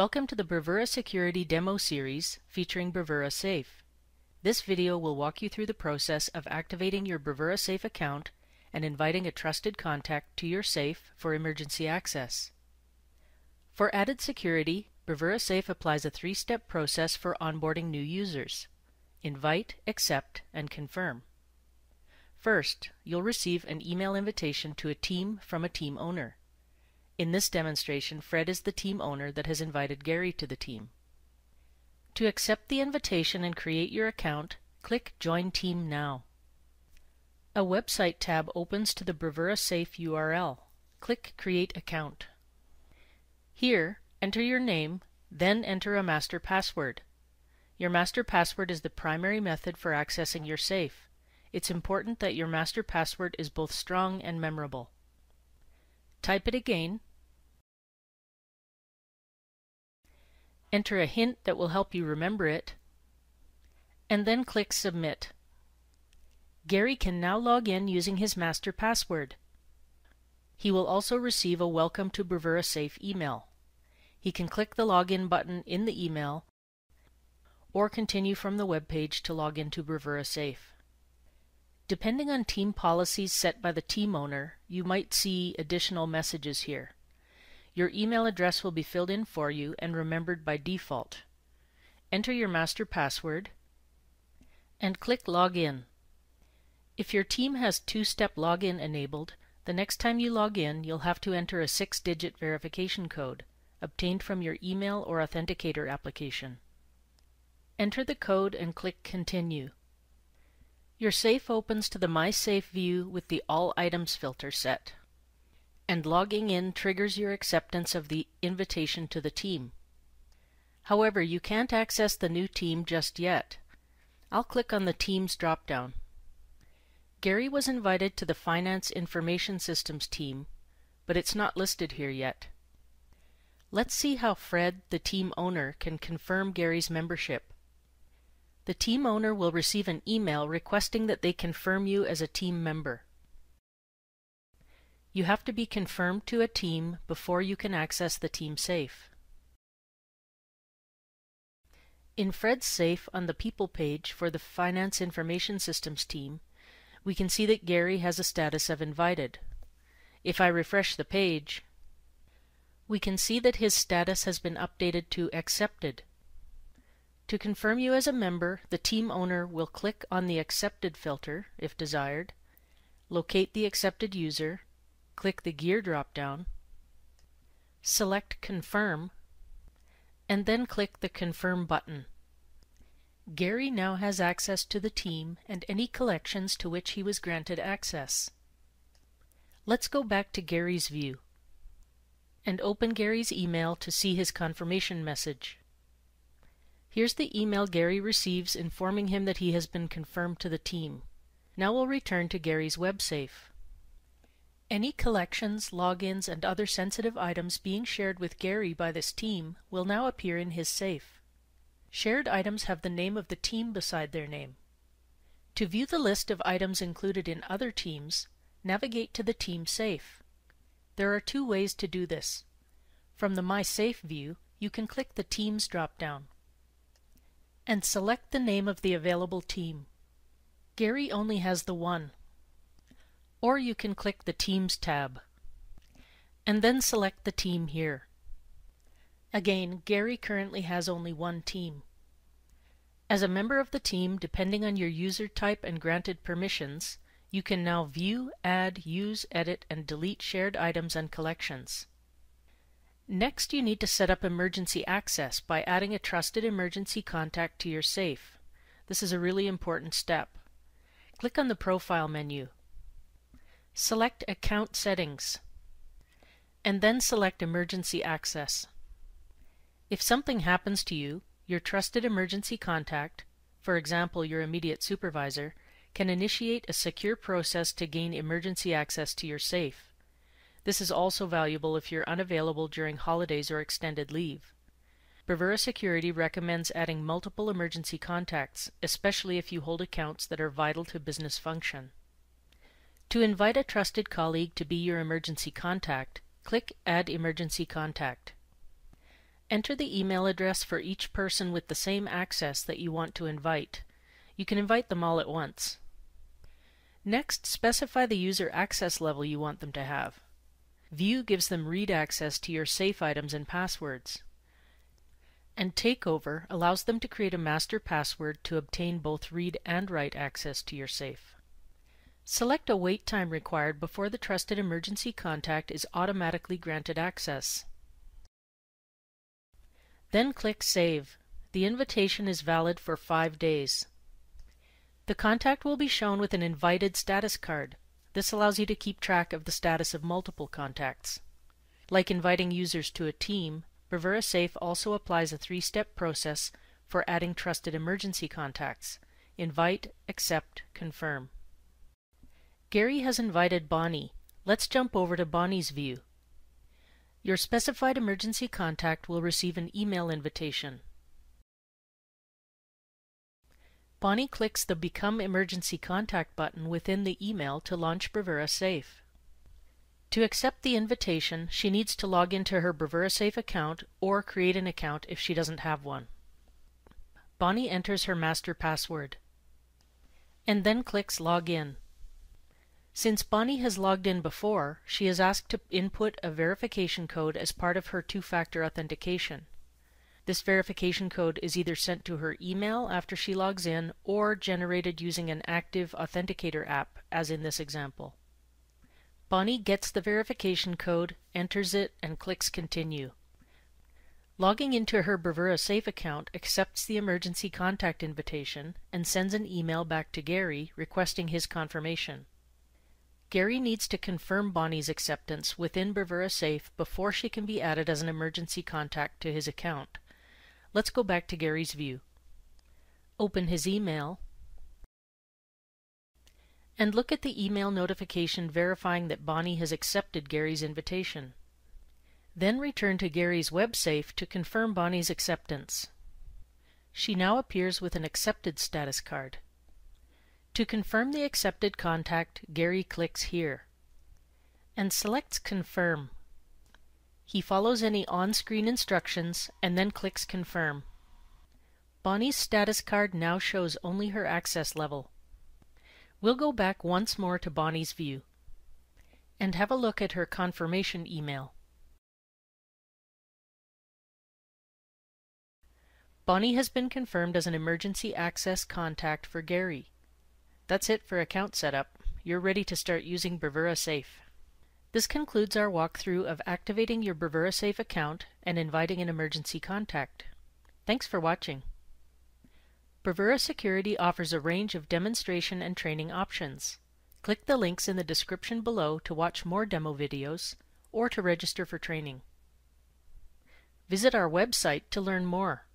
Welcome to the Bravura Security demo series featuring Bravura Safe. This video will walk you through the process of activating your Bravura Safe account and inviting a trusted contact to your safe for emergency access. For added security, Bravura Safe applies a three-step process for onboarding new users. Invite, accept, and confirm. First, you'll receive an email invitation to a team from a team owner. In this demonstration, Fred is the team owner that has invited Gary to the team. To accept the invitation and create your account, click Join Team Now. A website tab opens to the Bravura Safe URL. Click Create Account. Here, enter your name, then enter a master password. Your master password is the primary method for accessing your safe. It's important that your master password is both strong and memorable. Type it again enter a hint that will help you remember it, and then click Submit. Gary can now log in using his master password. He will also receive a Welcome to Bravura Safe email. He can click the Login button in the email or continue from the web page to log into Bravura Safe. Depending on team policies set by the team owner, you might see additional messages here. Your email address will be filled in for you and remembered by default. Enter your master password and click Login. If your team has two-step login enabled, the next time you log in, you'll have to enter a six-digit verification code obtained from your email or authenticator application. Enter the code and click Continue. Your safe opens to the My Safe view with the All Items filter set and logging in triggers your acceptance of the invitation to the team. However, you can't access the new team just yet. I'll click on the Teams dropdown. Gary was invited to the Finance Information Systems team, but it's not listed here yet. Let's see how Fred, the team owner, can confirm Gary's membership. The team owner will receive an email requesting that they confirm you as a team member. You have to be confirmed to a team before you can access the team safe. In Fred's safe on the People page for the Finance Information Systems team, we can see that Gary has a status of invited. If I refresh the page, we can see that his status has been updated to accepted. To confirm you as a member, the team owner will click on the Accepted filter, if desired, locate the accepted user, click the Gear drop-down, select Confirm, and then click the Confirm button. Gary now has access to the team and any collections to which he was granted access. Let's go back to Gary's view and open Gary's email to see his confirmation message. Here's the email Gary receives informing him that he has been confirmed to the team. Now we'll return to Gary's WebSafe. Any collections, logins, and other sensitive items being shared with Gary by this team will now appear in his safe. Shared items have the name of the team beside their name. To view the list of items included in other teams, navigate to the Team Safe. There are two ways to do this. From the My Safe view, you can click the Teams drop-down and select the name of the available team. Gary only has the one, or you can click the Teams tab and then select the team here. Again, Gary currently has only one team. As a member of the team, depending on your user type and granted permissions, you can now view, add, use, edit, and delete shared items and collections. Next, you need to set up emergency access by adding a trusted emergency contact to your safe. This is a really important step. Click on the Profile menu Select Account Settings and then select Emergency Access. If something happens to you, your trusted emergency contact, for example your immediate supervisor, can initiate a secure process to gain emergency access to your safe. This is also valuable if you're unavailable during holidays or extended leave. Bravura Security recommends adding multiple emergency contacts, especially if you hold accounts that are vital to business function. To invite a trusted colleague to be your emergency contact, click Add Emergency Contact. Enter the email address for each person with the same access that you want to invite. You can invite them all at once. Next, specify the user access level you want them to have. View gives them read access to your safe items and passwords. And Takeover allows them to create a master password to obtain both read and write access to your safe. Select a wait time required before the trusted emergency contact is automatically granted access. Then click Save. The invitation is valid for five days. The contact will be shown with an invited status card. This allows you to keep track of the status of multiple contacts. Like inviting users to a team, Bravura Safe also applies a three-step process for adding trusted emergency contacts. Invite, accept, confirm. Gary has invited Bonnie. Let's jump over to Bonnie's view. Your specified emergency contact will receive an email invitation. Bonnie clicks the Become Emergency Contact button within the email to launch Bravura Safe. To accept the invitation, she needs to log into her Bravura Safe account or create an account if she doesn't have one. Bonnie enters her master password and then clicks Log In. Since Bonnie has logged in before, she is asked to input a verification code as part of her two-factor authentication. This verification code is either sent to her email after she logs in or generated using an active authenticator app, as in this example. Bonnie gets the verification code, enters it, and clicks Continue. Logging into her Bravura Safe account accepts the emergency contact invitation and sends an email back to Gary requesting his confirmation. Gary needs to confirm Bonnie's acceptance within Bravura Safe before she can be added as an emergency contact to his account. Let's go back to Gary's view. Open his email and look at the email notification verifying that Bonnie has accepted Gary's invitation. Then return to Gary's web safe to confirm Bonnie's acceptance. She now appears with an accepted status card. To confirm the accepted contact, Gary clicks here and selects Confirm. He follows any on-screen instructions and then clicks Confirm. Bonnie's status card now shows only her access level. We'll go back once more to Bonnie's view and have a look at her confirmation email. Bonnie has been confirmed as an emergency access contact for Gary. That's it for account setup. You're ready to start using Bravura Safe. This concludes our walkthrough of activating your Bravura Safe account and inviting an emergency contact. Thanks for watching. Bravura Security offers a range of demonstration and training options. Click the links in the description below to watch more demo videos or to register for training. Visit our website to learn more.